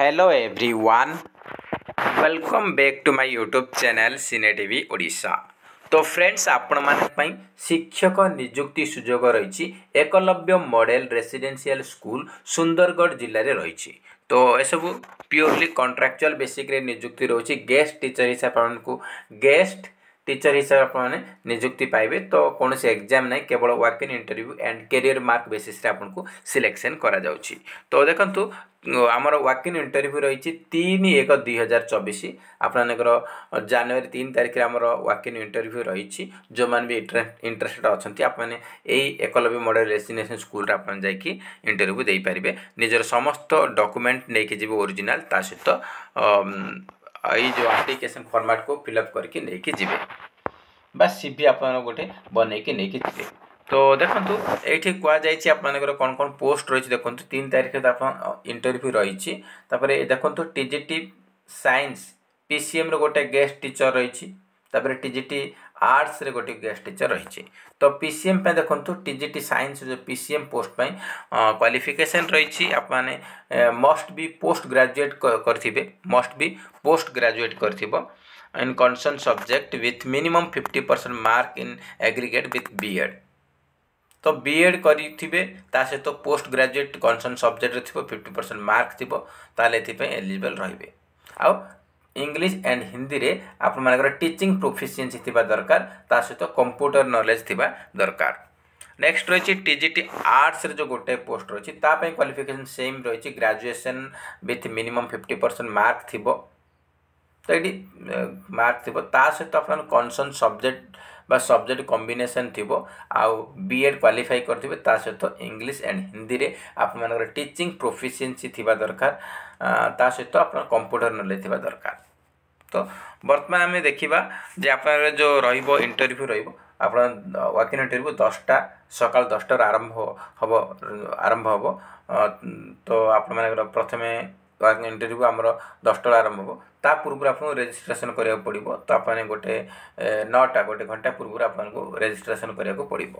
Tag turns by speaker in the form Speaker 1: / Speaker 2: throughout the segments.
Speaker 1: hello everyone welcome back to my YouTube channel cine TV Odisha तो friends ଆପଣମାନଙ୍କ ପାଇଁ ଶିକ୍ଷକ ନିଯୁକ୍ତି ସୁଯୋଗ ରହିଛି Eklavya model residential school Sundargarh ଜିଲ୍ଲାରେ ରହିଛି ତ ଏସବୁ ପିଓରଲି କଣ୍ଟ୍ରାକ୍ଚୁଆଲ ବେସିକ୍ରେ ନିଯୁକ୍ତି ରହୁଛି ଗେଷ୍ଟ ଟିଚର ହିସାବରେ ଆପଣଙ୍କୁ ଗେଷ୍ଟ ଟିଚର୍ ହିସାବରେ ଆପଣମାନେ ନିଯୁକ୍ତି ପାଇବେ ତ କୌଣସି ଏକ୍ଜାମ୍ ନାହିଁ କେବଳ walk in interview and career mark ବେସିସ୍ରେ ଆପଣଙ୍କୁ ସିଲେକ୍ସନ୍ କରାଯାଉଛି ତ ଦେଖନ୍ତୁ ଆମର ୱାକ୍ ଇନ୍ ଇଣ୍ଟରଭ୍ୟୁ ରହିଛି ତିନି ଏକ ଦୁଇ ହଜାର ଚବିଶ ଆପଣମାନଙ୍କର ଜାନୁଆରୀ ତିନି ତାରିଖରେ ଆମର ୱାକ୍ ଇନ୍ ଇଣ୍ଟରଭ୍ୟୁ ରହିଛି ଯେଉଁମାନେ ବି ଇଣ୍ଟରେଷ୍ଟେଡ୍ ଅଛନ୍ତି ଆପଣମାନେ ଏଇ ଏକଲବ୍ୟ ମଡ଼େଲ୍ ରେସିଗ୍ନେସନ୍ ସ୍କୁଲରେ ଆପଣ ଯାଇକି ଇଣ୍ଟରଭ୍ୟୁ ଦେଇପାରିବେ ନିଜର ସମସ୍ତ ଡକୁମେଣ୍ଟ ନେଇକି ଯିବେ ଓରିଜିନାଲ୍ ତା ସହିତ ଏଇ ଯେଉଁ ଆପ୍ଲିକେସନ୍ ଫର୍ମାଟ୍କୁ ଫିଲ୍ଅପ୍ କରିକି ନେଇକି ଯିବେ ବା ସି ଭି ଆପଣ ଗୋଟେ ବନେଇକି ନେଇକି ଯିବେ তো দেখুন এইটি কুযাইছি আপনার কোণ কোণ পোস্ট রয়েছে দেখুন তিন তারিখ আপনার ইন্টরভিউ রয়েছে তাপরে দেখুন টিজিটি সাইন্স পিসিএম গোটে গেস্ট টিচর রয়েছে তাপরে টিজিটি आर्ट्स गोटे गेस्ट टीचर रही तो पी सी एम देखो टी जी टी सैंस जो P C M post qualification रही आपने मस्ट भी पोस्ट ग्राजुएट करेंगे मस्ट भी पोस्ट ग्राजुएट कर in concern subject with minimum fifty percent mark in aggregate with BEd तो बीएड करेंगे तासे तो पोस्ट ग्राजुएट कनसर्न सब्जेक्ट थी फिफ्टी परसेंट मार्क थी तेल एलिजिबल रे आउ ইংলিশ আন্ড হিন্দি আপনার টিচিং প্রোফিসিয়েন্সি থাকা দরকার তা সহ কম্পুটর নলেজ থাকা দরকার নেক্সট রয়েছে টিজিটি আর্টসের যে গোটায়ে পোস্ট রয়েছে তাপাই কোয়ালিফিকেসন সেম রয়েছে graduation with minimum fifty percent mark থাকবে তো এটি মার্ক থাকবে তা সহ আপনার কনসর্ন সবজেক্ট ବା ସବଜେକ୍ଟ କମ୍ବିନେସନ୍ ଥିବ ଆଉ ବି ଏଡ଼୍ କ୍ୱାଲିଫାଇ କରିଥିବେ ତା ସହିତ ଇଂଲିଶ ଆଣ୍ଡ ହିନ୍ଦୀରେ ଆପଣମାନଙ୍କର ଟିଚିଂ ପ୍ରୋଫିସିଏନ୍ସି ଥିବା ଦରକାର ତା ସହିତ ଆପଣ କମ୍ପ୍ୟୁଟର ନଲେଜ୍ ଥିବା ଦରକାର ତ ବର୍ତ୍ତମାନ ଆମେ ଦେଖିବା ଯେ ଆପଣଙ୍କର ଯେଉଁ ରହିବ ଇଣ୍ଟରଭ୍ୟୁ ରହିବ ଆପଣ ୱାକିଂ ଇଣ୍ଟରଭ୍ୟୁ ଦଶଟା ସକାଳ ଦଶଟାରୁ ଆରମ୍ଭ ହେବ ଆରମ୍ଭ ହେବ ତ ଆପଣମାନଙ୍କର ପ୍ରଥମେ ଇଣ୍ଟରଭ୍ୟୁ ଆମର ଦଶଟା ଆରମ୍ଭ ହେବ ତା ପୂର୍ବରୁ ଆପଣଙ୍କୁ ରେଜିଷ୍ଟ୍ରେସନ୍ କରିବାକୁ ପଡ଼ିବ ତା ପାଇଁ ଗୋଟେ ନଅଟା ଗୋଟେ ଘଣ୍ଟା ପୂର୍ବରୁ ଆପଣଙ୍କୁ ରେଜିଷ୍ଟ୍ରେସନ କରିବାକୁ ପଡ଼ିବ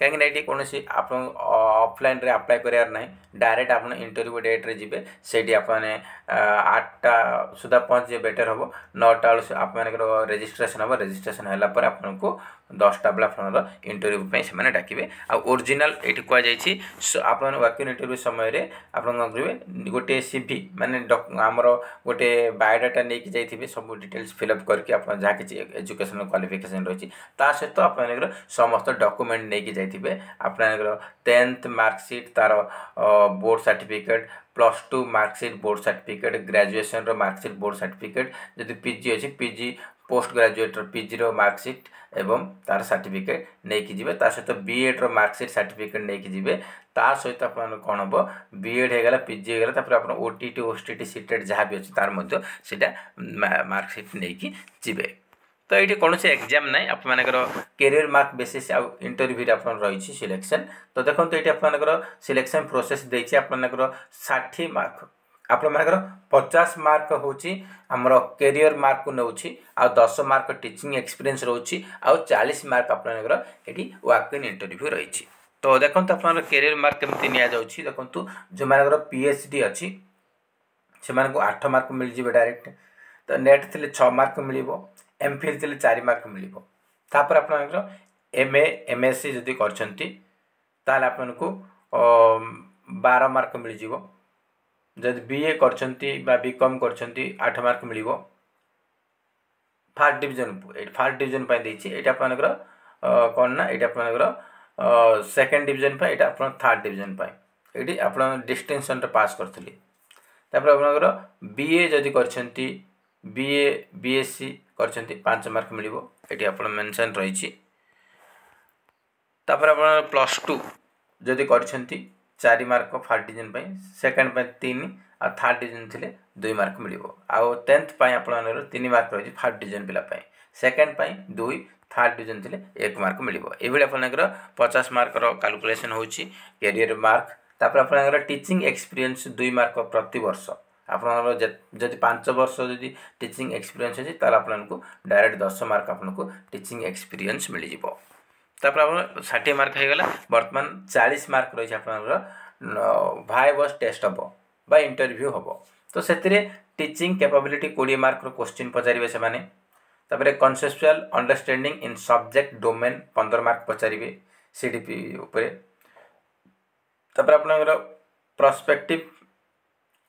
Speaker 1: କାହିଁକିନା ଏଇଠି କୌଣସି ଆପଣ ଅଫଲାଇନ୍ରେ ଆପ୍ଲାଏ କରିବାର ନାହିଁ ଡାଇରେକ୍ଟ ଆପଣ ଇଣ୍ଟରଭ୍ୟୁ ଡେଟ୍ରେ ଯିବେ ସେଇଠି ଆପଣମାନେ ଆଠଟା ସୁଦ୍ଧା ପହଞ୍ଚିବେ ବେଟର୍ ହେବ ନଅଟା ବେଳୁ ଆପଣମାନଙ୍କର ରେଜିଷ୍ଟ୍ରେସନ୍ ହେବ ରେଜିଷ୍ଟ୍ରେସନ୍ ହେଲା ପରେ ଆପଣଙ୍କୁ দশটা বেলা আপনার ইন্টরভ্যু সে ডাকবে আরিজিনাল এটি কুযাই আপনার ওয়াকিং ইন্টরভ্যু সময় আপনার করবে গোটে সিভি মানে আমার গোটে বায়োডাটা নিয়ে যাই সব ডিটেলস ফিল অপ করি আপনার যা কিছু এজুকেশনাল কোয়ালিফিকেসন রয়েছে তা সহ আপনার সমস্ত ডকুমেন্ট নিয়ে যাই আপনার টেন্থ মার্কসিট তার board certificate plus two marksheet board certificate গ্রাজুয়েসনর marksheet board certificate যদি পিজি ଅଛି ପିଜି পোস্ট ଗ୍ରାଜୁଏଟ୍ର ପିଜିର ମାର୍କସିଟ୍ ଏବଂ ତା'ର ସାର୍ଟିଫିକେଟ୍ ନେଇକି ଯିବେ ତା ସହିତ ବିଏଡ଼୍ର ମାର୍କସିଟ୍ ସାର୍ଟିଫିକେଟ୍ ନେଇକି ଯିବେ ତା ସହିତ ଆପଣଙ୍କର କ'ଣ ହେବ ବିଏଡ଼୍ ହେଇଗଲା ପିଜି ହେଇଗଲା ତାପରେ ଆପଣ ଓ ଟି ଟି ଓ ଟି ଟି ସିଟେଡ଼୍ ଯାହା ବି ଅଛି ତା'ର ମଧ୍ୟ ସେଇଟା ମାର୍କସିଟ୍ ନେଇକି ଯିବେ ତ ଏଇଠି କୌଣସି ଏକ୍ଜାମ୍ ନାହିଁ ଆପଣମାନଙ୍କର କ୍ୟାରିୟର ମାର୍କ ବେସିସ୍ ଆଉ ଇଣ୍ଟରଭ୍ୟୁରେ ଆପଣ ରହିଛି ସିଲେକ୍ସନ୍ ତ ଦେଖନ୍ତୁ ଏଇଠି ଆପଣମାନଙ୍କର ସିଲେକ୍ସନ୍ ପ୍ରୋସେସ୍ ଦେଇଛି ଆପଣମାନଙ୍କର ଷାଠିଏ ମାର୍କ ଆପଣମାନଙ୍କର ପଚାଶ ମାର୍କ ହେଉଛି ଆମର କ୍ୟାରିୟର ମାର୍କକୁ ନେଉଛି ଆଉ ଦଶ ମାର୍କ ଟିଚିଂ ଏକ୍ସପିରିଏନ୍ସ ରହୁଛି ଆଉ ଚାଳିଶ ମାର୍କ ଆପଣମାନଙ୍କର ଏଠି ୱାକ୍ ଇନ୍ ଇଣ୍ଟରଭ୍ୟୁ ରହିଛି ତ ଦେଖନ୍ତୁ ଆପଣଙ୍କର କ୍ୟାରିୟର ମାର୍କ କେମିତି ନିଆଯାଉଛି ଦେଖନ୍ତୁ ଯେଉଁମାନଙ୍କର ପି ଏଚ୍ ଡି ଅଛି ସେମାନଙ୍କୁ ଆଠ ମାର୍କ ମିଳିଯିବ ଡାଇରେକ୍ଟ ତ ନେଟ୍ ଥିଲେ ଛଅ ମାର୍କ ମିଳିବ ଏମ୍ ଫିଲ୍ ଥିଲେ ଚାରି ମାର୍କ ମିଳିବ ତାପରେ ଆପଣମାନଙ୍କର M A M S C ଯଦି କରିଛନ୍ତି ତାହେଲେ ଆପଣଙ୍କୁ ବାର ମାର୍କ ମିଳିଯିବ ଯଦି ବି ଏ କରିଛନ୍ତି ବା ବି କମ୍ କରିଛନ୍ତି ଆଠ ମାର୍କ ମିଳିବ ଫାର୍ଷ୍ଟ ଡିଭିଜନ୍ ଫାର୍ଷ୍ଟ ଡିଭିଜନ୍ ପାଇଁ ଦେଇଛି ଏଇଟା ଆପଣଙ୍କର କ'ଣ ନା ଏଇଟା ଆପଣଙ୍କର ସେକେଣ୍ଡ ଡିଭିଜନ୍ ପାଇଁ ଏଇଟା ଆପଣ ଥାର୍ଡ଼ ଡିଭିଜନ୍ ପାଇଁ ଏଇଠି ଆପଣ ଡିଷ୍ଟିଂସନ୍ରେ ପାସ୍ କରିଥିଲି ତାପରେ ଆପଣଙ୍କର ବି ଏ ଯଦି କରିଛନ୍ତି ବି ଏ ବି ଏସ୍ ସି କରିଛନ୍ତି ପାଞ୍ଚ ମାର୍କ ମିଳିବ ଏଠି ଆପଣ ମେନ୍ସନ୍ ରହିଛି ତାପରେ ଆପଣ ପ୍ଲସ୍ ଟୁ ଯଦି କରିଛନ୍ତି ଚାରି ମାର୍କ ଫାର୍ଷ୍ଟ ଡିଭିଜନ୍ ପାଇଁ ସେକେଣ୍ଡ ପାଇଁ ତିନି ଆଉ ଥାର୍ଡ଼ ଡିଭିଜନ୍ ଥିଲେ ଦୁଇ ମାର୍କ ମିଳିବ ଆଉ ଟେନ୍ଥ ପାଇଁ ଆପଣମାନଙ୍କର ତିନି ମାର୍କ ରହିଛି ଫାର୍ଷ୍ଟ ଡିଭିଜନ୍ ପିଲା ପାଇଁ ସେକେଣ୍ଡ ପାଇଁ ଦୁଇ ଥାର୍ଡ଼ ଡିଭିଜନ୍ ଥିଲେ ଏକ ମାର୍କ ମିଳିବ ଏଇଭଳି ଆପଣଙ୍କର ପଚାଶ ମାର୍କର କାଲକୁଲେସନ୍ ହେଉଛି କ୍ୟାରିୟର ମାର୍କ ତାପରେ ଆପଣଙ୍କର ଟିଚିଂ ଏକ୍ସପିରିଏନ୍ସ ଦୁଇ ମାର୍କ ପ୍ରତିବର୍ଷ ଆପଣଙ୍କର ଯଦି ପାଞ୍ଚ ବର୍ଷ ଯଦି ଟିଚିଂ ଏକ୍ସପିରିଏନ୍ସ ଅଛି ତାହେଲେ ଆପଣଙ୍କୁ ଡାଇରେକ୍ଟ ଦଶ ମାର୍କ ଆପଣଙ୍କୁ ଟିଚିଂ ଏକ୍ସପିରିଏନ୍ସ ମିଳିଯିବ তারপরে আপনার ষাঠিয়ে মার্ক হয়েগলা বর্তমান চাশ মার্ক রয়েছে আপনার ভাইবস টেস্ট হব বা ইন্টরভিউ হব তো সেতিরে টিচিং ক্যাপাবিলিটি কোড়িয়ে মার্কর কোশ্চিন পচারে সে তাপরে conceptual understanding in subject domain পনের মার্ক পচারে সিডিপি উপরে তাপরে আপনার prospective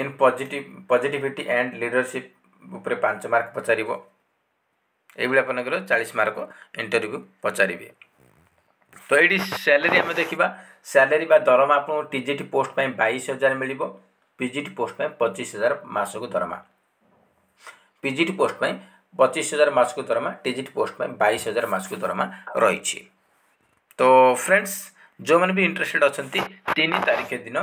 Speaker 1: in positive positivity and leadership উপরে পাঁচ মার্ক পচারিব এইভাবে আপনার চাশ মার্ক ইন্টরভিউ পচারে ତ ଏଇଠି ସ୍ୟାଲେରୀ ଆମେ ଦେଖିବା ସ୍ୟାଲେରୀ ବା ଦରମା ଆପଣଙ୍କୁ ଟି ଜି ଟି ପୋଷ୍ଟ ପାଇଁ ବାଇଶ ହଜାର ମିଳିବ ପି ଜି ଟି ପୋଷ୍ଟ ପାଇଁ ପଚିଶ ହଜାର ମାସକୁ ଦରମା ପି ଜି ଟି ପୋଷ୍ଟ ପାଇଁ ପଚିଶ ହଜାର ମାସକୁ ଦରମା ଟି ଜି ଟି ପୋଷ୍ଟ ପାଇଁ ବାଇଶ ହଜାର ମାସକୁ ଦରମା ରହିଛି ତ ଫ୍ରେଣ୍ଡସ୍ ଯେଉଁମାନେ ବି ଇଣ୍ଟରେଷ୍ଟେଡ଼୍ ଅଛନ୍ତି ତିନି ତାରିଖ ଦିନ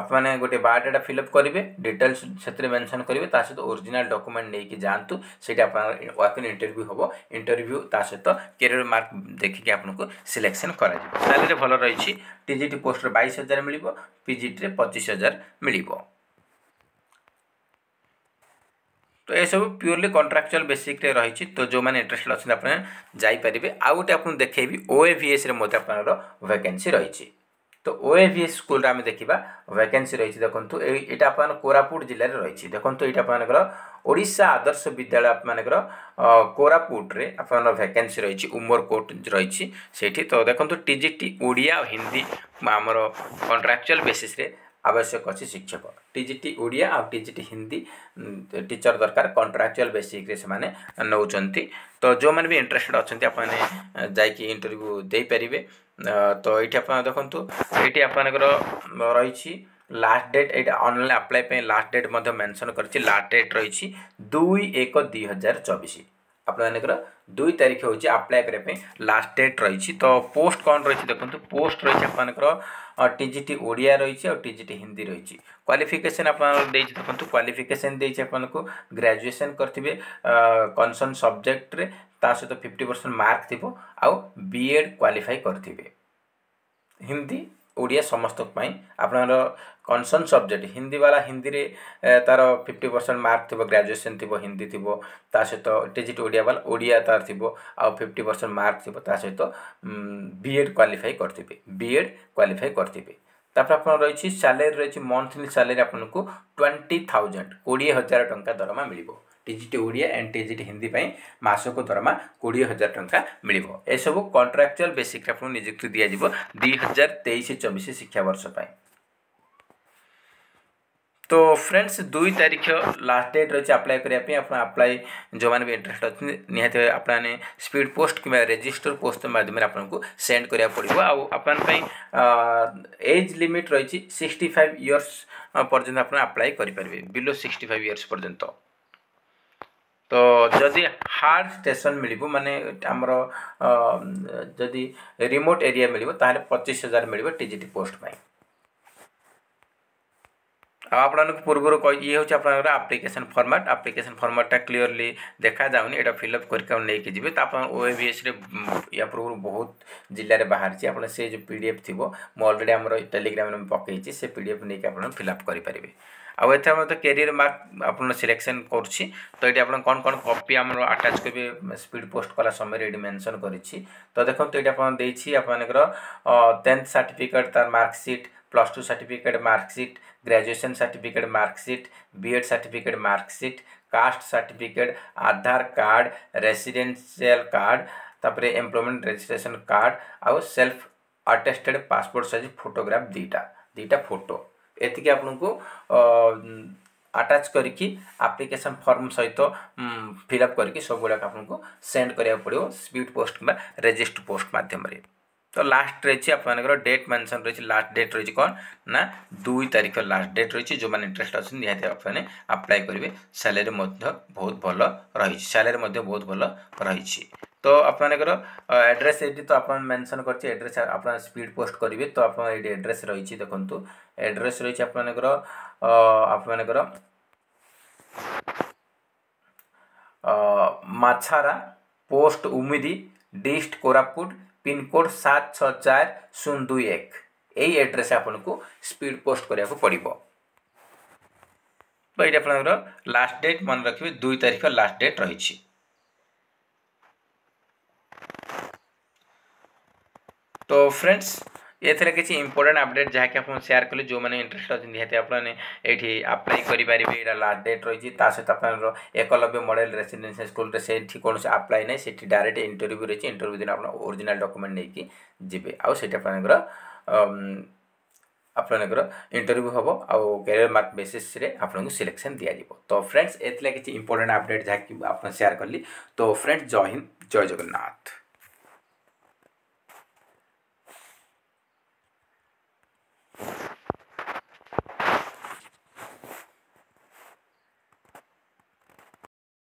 Speaker 1: আপনার গোটে বায়োডাটা ফিলঅপ করবে ডিটেলস সেতরে মেনশন করবে তা সহ অরিজিনাল ডকুমেন্ট নিয়ে যাতে সেটি আপনার ওয়ার্ক ইন ইন্টরভিউ হব ইন্টরভিউ তা সহ ক্যারিয়র মার্ক দেখি আপনার সিলেকশন করা স্যালারি ভালো রয়েছে টিজিটি পোস্টর বাইশ হাজার মিলব পিজিটিরে পঁচিশ হাজার মিলব তো এসব পিওরলি কন্ট্রাকচুয়াল বেসিক্রে রয়েছে তো যে ইন্টারেস্টেড অনেক আপনার যাইপারে আউ গোটে আপনার দেখেবি ওএভিএসরে মধ্যে আপনার ভ্যাকেন্সি রয়েছে তো ওଏভিএস স্কুলটা আমি দেখিবা ভ্যাকেন্সি রয়েছে দেখন্তু এই এটা আপনার কোরাপুট জেলার রয়েছে দেখন্তু এটা আপনার ওড়িশা আদর্শ বিদ্যালয় আপনার কোরাপুটরে আপনার ভ্যাকেন্সি রয়েছে উমরকোট রয়েছে সেইটি তো দেখন্তু টিজিটি ওড়িয়া হিন্দি আমার কন্ট্রাকচুয়াল বেসিসে আবশ্যক অছি শিক্ষক টিজিটি ওড়িয়া আর টিজিটি হিন্দি টিচর দরকার কন্ট্রাকচুয়াল বেসিক্রে সেমানে নৌচন্তি তো যে মানে বি ইন্টারেস্টেড অনেক আপনার যাইকি ইন্টরভিউ দিয়ে পারিবে তো ଏଇଠି ଆପଣ ଦେଖନ୍ତୁ ଏଇଠି ଆପଣଙ୍କର ରହିଛି ଲାଷ୍ଟ ଡେଟ୍ ଏଇଟା ଅନଲାଇନ୍ ଆପ୍ଲାଏ ପାଇଁ ଲାଷ୍ଟ ଡେଟ୍ ମଧ୍ୟ ମେନସନ୍ କରିଛି ଲାଷ୍ଟ ଡେଟ୍ ରହିଛି ଦୁଇ ଏକ ଦୁଇ ହଜାର ଚବିଶ ଆପଣମାନଙ୍କର দুই তারিখ হচ্ছে আপ্লাই করা লাস্ট ডেট রয়েছে তো পোস্ট কম রয়েছে দেখুন পোস্ট রয়েছে আপনার টিজিটি ওড়িয়া রয়েছে আর টিজিটি হিন্দি রয়েছে কোয়ালিফিকেসন আপনার দিয়েছে দেখুন কোয়ালিফিকেসন দিয়েছে আপনার গ্রাজুয়েসন করবে কনসর্ন সবজেক্টরে তা সহ ফিফটি পরসেন্ট মার্ক থাকবে আড কোয়ালিফাই করবে হিন্দি ଓଡ଼ିଆ ସମସ୍ତଙ୍କ ପାଇଁ ଆପଣଙ୍କର कनसर्न सब्जेक्ट हिन्दी वाला हिन्दी रे तार फिफ्टी परसेंट मार्क थी ग्राजुएसन थी हिन्दी थी ता सहित टेजिट ओडिया वाला ओडिया तार थी आउ फिफ्टी परसेंट मार्क थी ता सहित बीएड क्वालिफाई करेंगे बीएड क्वालिफाई करेंगे ତାପରେ ଆପଣ ରହିଛି ସାଲେରୀ ରହିଛି ମନ୍ଥଲି ସାଲେରୀ ଆପଣଙ୍କୁ ଟ୍ୱେଣ୍ଟି ଥାଉଜେଣ୍ଡ କୋଡ଼ିଏ ହଜାର ଟଙ୍କା ଦରମା ମିଳିବ TGT Odia and TGT Hindi ପାଇଁ ମାସକୁ ଦରମା କୋଡ଼ିଏ ହଜାର ଟଙ୍କା ମିଳିବ ଏସବୁ କଣ୍ଟ୍ରାକ୍ଚୁଆଲ୍ ବେସିକ୍ରେ ଆପଣଙ୍କୁ ନିଯୁକ୍ତି ଦିଆଯିବ ଦୁଇ ହଜାର ତେଇଶ ଚବିଶ ଶିକ୍ଷାବର୍ଷ ପାଇଁ तो फ्रेंड्स दुई तारीख लास्ट डेट रही आप्लाय करने आप्लाय जो मैंने भी इंटरेस्ट अच्छे निहतर आपने स्पीड पोस्ट कि रेजिस्टर पोस्ट मध्यम आपको सेंड करा पड़ो आई एज लिमिट रही सिक्सटी फाइव इयर्स पर्यटन आप्लाय करें बिलो सिक्सटी फाइव इयर्स पर्यटन तो जदि हार्ड स्टेसन मिली मानने आमर जदि रिमोट एरिया मिले पचीस हजार मिले टी पोस्ट में আপনার পূর্বর ইয়ে হচ্ছে আপনার আপ্লিকেশন ফর্মাট আপ্লিকেশন ফর্মাটটা ক্লিয়রলি দেখা যাওনি এটা ফিল আপ করি নেইকি যাবে তো আপনার ওএভিএসরে ইয়া পূর্ব বহুত জেলার বাহারছি আপনার সে যে পিডিএফ থিব মু অলরেডি আমার টেলিগ্রামে পকাইছি সে পিডিএফ নিয়ে আপনার ফিল আপ করে ଆଉ ଏଥିରେ ଆମର ତ କ୍ୟାରିୟର ମାର୍କ ଆପଣ ସିଲେକ୍ସନ୍ କରୁଛି ତ ଏଠି ଆପଣ କ'ଣ କ'ଣ କପି ଆମର ଆଟାଚ୍ କରିବେ ସ୍ପିଡ଼ ପୋଷ୍ଟ କଲା ସମୟରେ ଏଠି ମେନସନ୍ କରିଛି ତ ଦେଖନ୍ତୁ ଏଠି ଆପଣ ଦେଇଛି ଆପଣଙ୍କର ଟେନ୍ଥ ସାର୍ଟିଫିକେଟ୍ ତାର marksheet plus two certificate marksheet graduation certificate marksheet BEd certificate marksheet caste certificate Aadhaar card residential card ତାପରେ ଏମ୍ପ୍ଲୟମେଣ୍ଟ ରେଜିଷ୍ଟ୍ରେସନ୍ କାର୍ଡ଼ ଆଉ self attested passport size photograph ଦୁଇଟା ଦୁଇଟା ଫଟୋ ଏତିକି ଆପଣଙ୍କୁ ଆଟାଚ୍ କରିକି ଆପ୍ଲିକେସନ୍ ଫର୍ମ ସହିତ fill up କରିକି ସବୁଗୁଡ଼ାକ ଆପଣଙ୍କୁ ସେଣ୍ଡ କରିବାକୁ ପଡ଼ିବ ସ୍ପିଡ଼ ପୋଷ୍ଟ କିମ୍ବା ରେଜିଷ୍ଟ ପୋଷ୍ଟ ମାଧ୍ୟମରେ ତ ଲାଷ୍ଟ ରହିଛି ଆପଣମାନଙ୍କର ଡେଟ୍ ମେନସନ୍ ରହିଛି ଲାଷ୍ଟ ଡେଟ୍ ରହିଛି କ'ଣ ନା ଦୁଇ ତାରିଖ ଲାଷ୍ଟ ଡେଟ୍ ରହିଛି ଯେଉଁମାନେ ଇଣ୍ଟରେଷ୍ଟ ଅଛନ୍ତି ନିହାତି ଆପଣମାନେ ଆପ୍ଲାଏ କରିବେ ସାଲାରୀ ମଧ୍ୟ ବହୁତ ଭଲ ରହିଛି ସାଲାରୀ ମଧ୍ୟ ବହୁତ ଭଲ ରହିଛି তো আপনার আড্রেস এটি তো আপনার মেনশন করছি আড্রেস আপনার স্পিড পোস্ট করবে তো আপনার এটি আড্রেস রয়েছে দেখুন আড্রেস রয়েছে আপনার আপনার Machhara post Umidi dist Koraput pincode ସାତ ଛଅ ଚାରି ଶୂନ ଦୁଇ ଏକ ଏଇ ଆଡ୍ରେସ୍ ଆପଣଙ୍କୁ ସ୍ପିଡ଼୍ ପୋଷ୍ଟ କରିବାକୁ ପଡ଼ିବ ତ ଏଇଟା ଆପଣଙ୍କର ଲାଷ୍ଟ ଡେଟ୍ ମନେ ରଖିବେ ଦୁଇ ତାରିଖ ଲାଷ୍ଟ ଡେଟ୍ ରହିଛି তো ଫ୍ରେଣ୍ଡସ୍ ଏଥିରେ କିଛି ଇମ୍ପୋର୍ଟାଣ୍ଟ ଅପଡ଼େଟ୍ ଯାହାକି ଆପଣ ସେୟାର କଲେ ଯେଉଁମାନେ ଇଣ୍ଟରେଷ୍ଟ ଅଛନ୍ତି ନିହାତି ଆପଣମାନେ ଏଇଠି ଆପ୍ଲାଏ କରିପାରିବେ ଏଇଟା ଲାଷ୍ଟ ଡେଟ୍ ରହିଛି ତା ସହିତ ଆପଣଙ୍କର ଏକଲବ୍ୟ ମଡ଼େଲ ରେସିଡେନ୍ସିଆଲ ସ୍କୁଲରେ ସେଠି କୌଣସି ଆପ୍ଲାଏ ନାହିଁ ସେଠି ଡାଇରେକ୍ଟ ଇଣ୍ଟରଭ୍ୟୁ ରହିଛି ଇଣ୍ଟରଭ୍ୟୁ ଦିନ ଆପଣ ଓରିଜିନାଲ ଡକୁମେଣ୍ଟ ନେଇକି ଯିବେ ଆଉ ସେଠି ଆପଣଙ୍କର ଆପଣଙ୍କର ଇଣ୍ଟରଭ୍ୟୁ ହେବ ଆଉ କ୍ୟାରିୟର ମାର୍କ ବେସିସ୍ରେ ଆପଣଙ୍କୁ ସିଲେକ୍ସନ୍ ଦିଆଯିବ ତ ଫ୍ରେଣ୍ଡସ୍ ଏଥିଲାଗି କିଛି ଇମ୍ପୋର୍ଟାଣ୍ଟ ଅପଡ଼େଟ୍ ଯାହାକି ଆପଣ ସେୟାର କଲି ତ ଫ୍ରେଣ୍ଡସ୍ ଜୟ ହିନ୍ଦ ଜୟ ଜଗନ୍ନାଥ